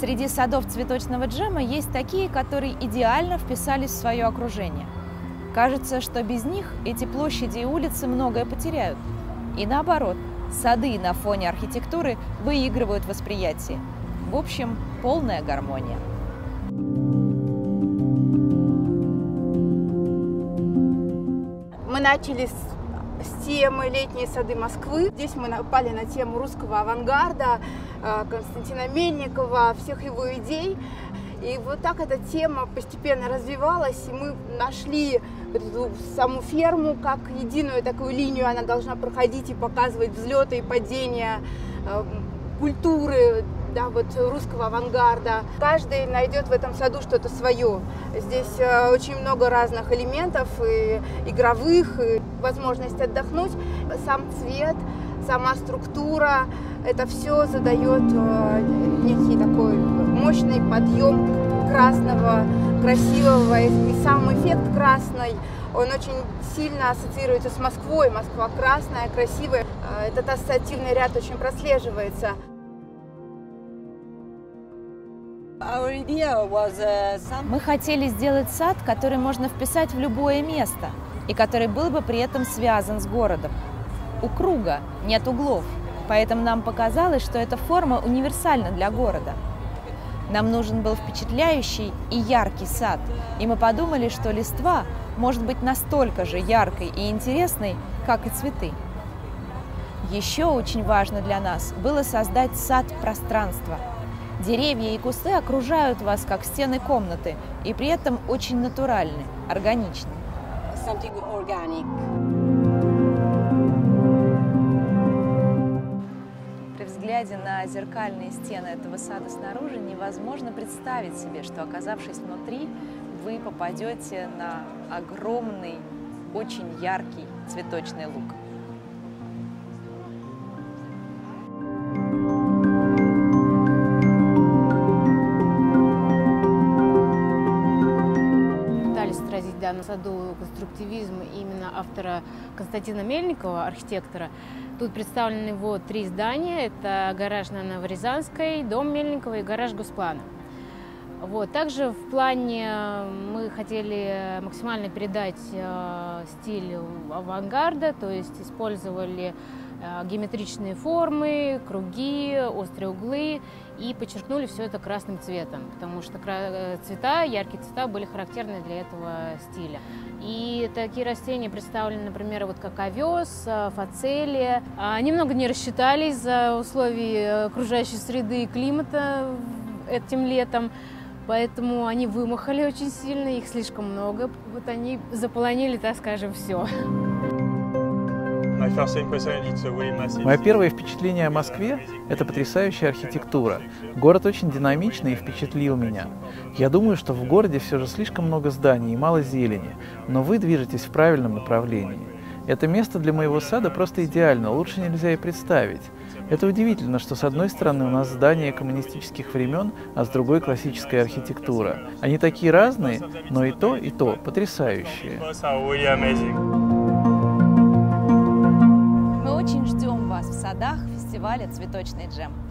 Среди садов цветочного джема есть такие, которые идеально вписались в свое окружение. Кажется, что без них эти площади и улицы многое потеряют. И наоборот, сады на фоне архитектуры выигрывают восприятие. В общем, полная гармония. Мы начали с, с темы «Летние сады Москвы». Здесь мы напали на тему русского авангарда, э, Константина Мельникова, всех его идей. И вот так эта тема постепенно развивалась, и мы нашли эту саму ферму как единую такую линию, она должна проходить и показывать взлеты и падения э, культуры, да, вот русского авангарда. Каждый найдет в этом саду что-то свое. Здесь э, очень много разных элементов, и игровых, и возможность отдохнуть. Сам цвет, сама структура, это все задает э, некий такой мощный подъем красного, красивого, и сам эффект красный, он очень сильно ассоциируется с Москвой. Москва красная, красивая. Э, этот ассоциативный ряд очень прослеживается. Мы хотели сделать сад, который можно вписать в любое место и который был бы при этом связан с городом. У круга нет углов, поэтому нам показалось, что эта форма универсальна для города. Нам нужен был впечатляющий и яркий сад, и мы подумали, что листва может быть настолько же яркой и интересной, как и цветы. Еще очень важно для нас было создать сад пространства – Деревья и кусты окружают вас, как стены комнаты, и при этом очень натуральны, органичны. При взгляде на зеркальные стены этого сада снаружи невозможно представить себе, что оказавшись внутри, вы попадете на огромный, очень яркий цветочный луг. На саду конструктивизм именно автора Константина Мельникова, архитектора. Тут представлены его три здания. Это гараж на Новорязанской, дом Мельникова и гараж Госплана. Вот. Также в плане э, мы хотели максимально передать э, стиль авангарда, то есть использовали геометричные формы, круги, острые углы и подчеркнули все это красным цветом, потому что э, цвета, яркие цвета были характерны для этого стиля. И такие растения представлены, например, вот как овес, э, фацелия. Немного не рассчитались за условий окружающей среды и климата этим летом. Поэтому они вымахали очень сильно, их слишком много. Вот они заполонили, так скажем, все. Мое первое впечатление о Москве – это потрясающая архитектура. Город очень динамичный и впечатлил меня. Я думаю, что в городе все же слишком много зданий и мало зелени, но вы движетесь в правильном направлении. Это место для моего сада просто идеально, лучше нельзя и представить. Это удивительно, что с одной стороны у нас здания коммунистических времен, а с другой классическая архитектура. Они такие разные, но и то, и то потрясающие. Садах фестиваля «Цветочный джем».